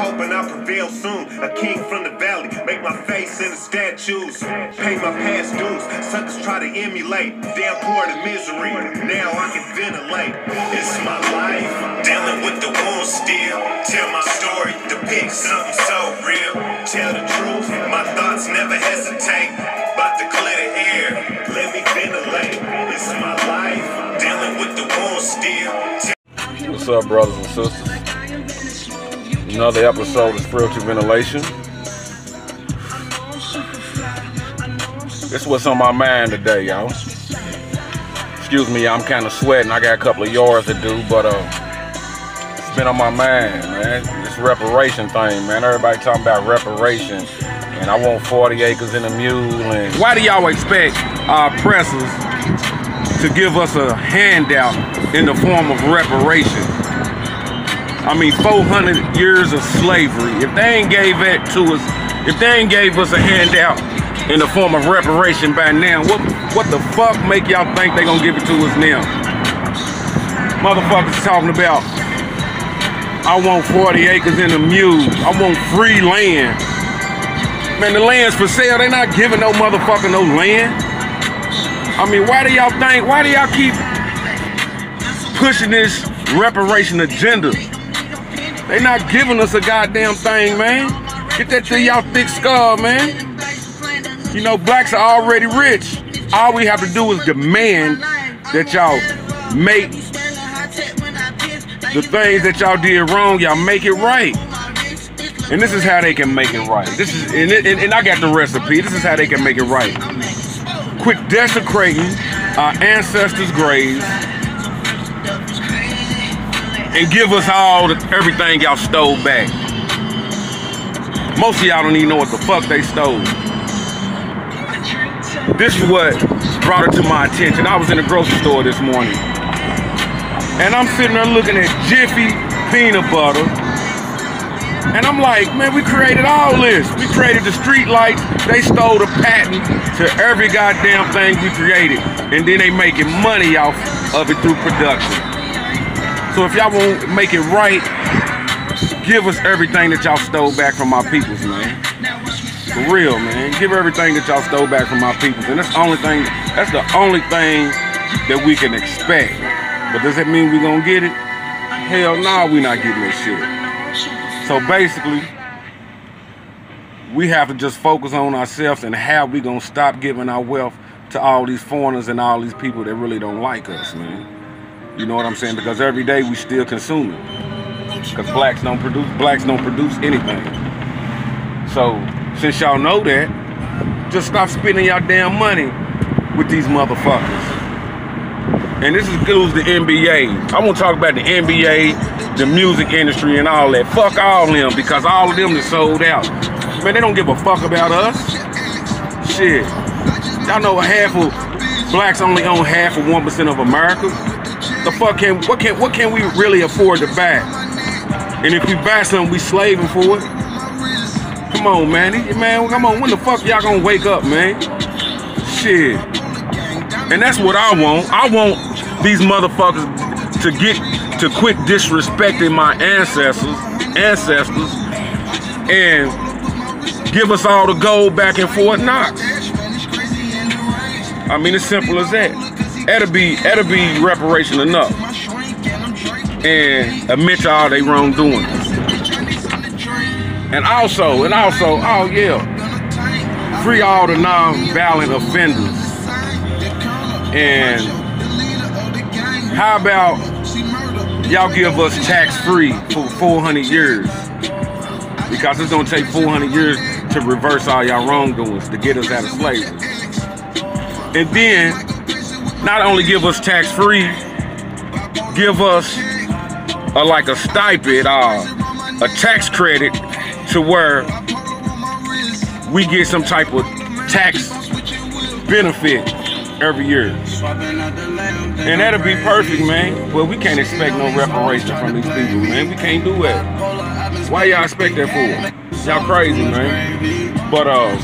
hoping I prevail soon. A king from the valley, make my face in the statues. Pay my past dues, suckers try to emulate. Damn poor the misery, now I can ventilate. It's my life, dealing with the wounds still. Tell my story, depict something so real. Tell the truth, my thoughts never hesitate. About to clear the air, let me ventilate. It's my life, dealing with the wounds still. What's up, brothers and sisters? Another episode of Spiritual Ventilation. This what's on my mind today, y'all. Excuse me, I'm kind of sweating. I got a couple of yards to do, but uh, it's been on my mind, man. This reparation thing, man. Everybody talking about reparation, and I want 40 acres in a mule. And why do y'all expect our oppressors to give us a handout in the form of reparation? I mean, 400 years of slavery. If they ain't gave that to us, if they ain't gave us a handout in the form of reparation by now, what what the fuck make y'all think they gonna give it to us now? Motherfuckers talking about, I want 40 acres in a mule. I want free land. Man, the land's for sale. They not giving no motherfucker no land. I mean, why do y'all think, why do y'all keep pushing this reparation agenda? They not giving us a goddamn thing, man. Get that through y'all thick skull, man. You know, blacks are already rich. All we have to do is demand that y'all make the things that y'all did wrong, y'all make it right. And this is how they can make it right. This is, and, it, and, and I got the recipe. This is how they can make it right. Quit desecrating our ancestors' graves and give us all the, everything y'all stole back. Most of y'all don't even know what the fuck they stole. This is what brought it to my attention. I was in the grocery store this morning. And I'm sitting there looking at Jiffy peanut butter. And I'm like, man, we created all this. We created the street lights. They stole the patent to every goddamn thing we created. And then they making money off of it through production. So if y'all won't make it right, give us everything that y'all stole back from our peoples, man. For real, man. Give everything that y'all stole back from our peoples. And that's the only thing, that's the only thing that we can expect. But does that mean we gonna get it? Hell no, nah, we not getting that shit. So basically, we have to just focus on ourselves and how we gonna stop giving our wealth to all these foreigners and all these people that really don't like us, man. You know what I'm saying? Because every day we still consuming. Because blacks don't produce blacks don't produce anything. So since y'all know that, just stop spending y'all damn money with these motherfuckers. And this includes the NBA. I'm gonna talk about the NBA, the music industry, and all that. Fuck all them because all of them is sold out. Man, they don't give a fuck about us. Shit. Y'all know half of blacks only own half of one percent of America. The fuck can what can what can we really afford to buy? And if we buy something, we slaving for it. Come on, man. Man, come on. When the fuck y'all gonna wake up, man? Shit. And that's what I want. I want these motherfuckers to get to quit disrespecting my ancestors, ancestors, and give us all the gold back in Fort Knox. I mean, it's simple as that. That'll be that'll be reparation enough. And admit all they wrongdoing. And also, and also, oh yeah, free all the non-violent offenders. And how about y'all give us tax-free for 400 years? Because it's gonna take 400 years to reverse all y'all wrongdoings to get us out of slavery. And then, not only give us tax-free, give us a, like a stipend, uh, a tax credit to where we get some type of tax benefit every year. And that'll be perfect, man. But we can't expect no reparation from these people, man. We can't do that. Why y'all expect that for? Y'all crazy, man. But uh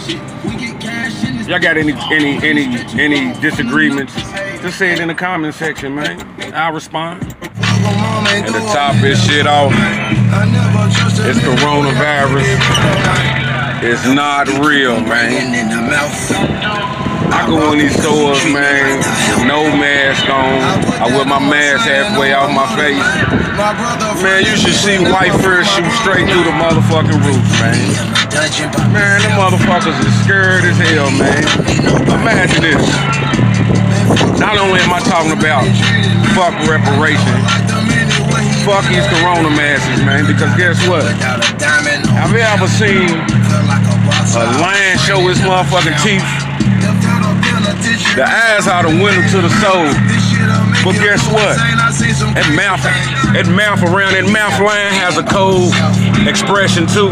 y'all got any any any any disagreements, just say it in the comment section, man. I'll respond. And to top this shit off, it's coronavirus. It's not real, man. I go in these stores, man, no mask on. I wear my mask halfway off my face. Man, you should see white fur shoot straight through the motherfucking roof, man. Man, the motherfuckers is scared as hell, man. Imagine this. Not only am I talking about fuck reparation, fuck these corona masses, man, because guess what? Have you ever seen a lion show his motherfucking teeth? The eyes are the window to the soul. But guess what? That mouth, that mouth around that mouth line has a cold expression too.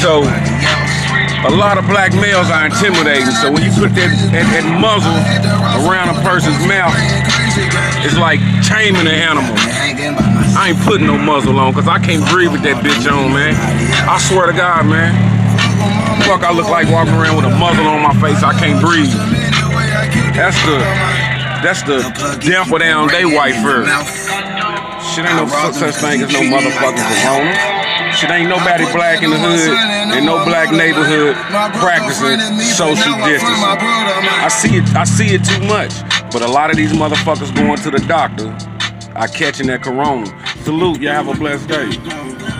So a lot of black males are intimidating. So when you put that, that, that muzzle around a person's mouth, it's like taming an animal. I ain't putting no muzzle on because I can't breathe with that bitch on, man. I swear to God, man. Fuck, I look like walking around with a muzzle on my face. I can't breathe. That's the that's the damper down they white fur. Shit ain't no such thing as no motherfucking corona. Shit ain't nobody black in the hood and no black neighborhood practicing social distancing. I see it I see it too much. But a lot of these motherfuckers going to the doctor are catching that corona. Salute, y'all have a blessed day.